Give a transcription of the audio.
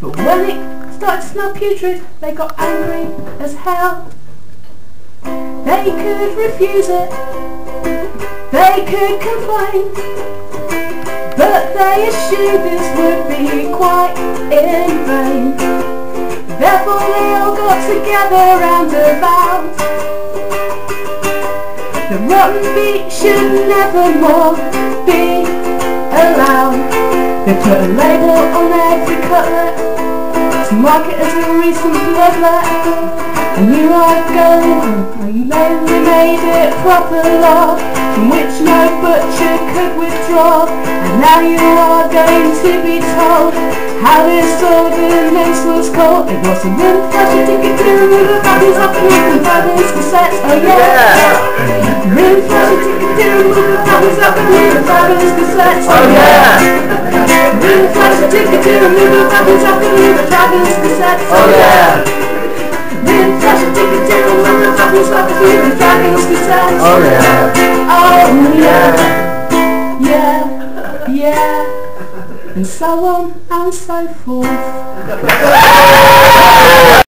But when it started to smell putrid, they got angry as hell. They could refuse it, they could complain, but they assumed this would be quite in vain. Therefore they all got together and avowed The rotten meat should never more be allowed. They put a label on every to mark it as a recent bloodlet. And you are going and then they made it proper law from which no butcher could withdraw. And now you are going to be told how this ordinance was called. It was a pleasure to get to the values of the movement by these cassettes. Oh yeah! Real pleasure to get to the values of the movement by these cassettes. Oh yeah! Real pleasure to get to remove the values of the movement by these cassettes. Oh yeah! Real pleasure to get to remove the values of the movement by these. Oh yeah. Oh yeah, yeah, yeah, and so on and so forth.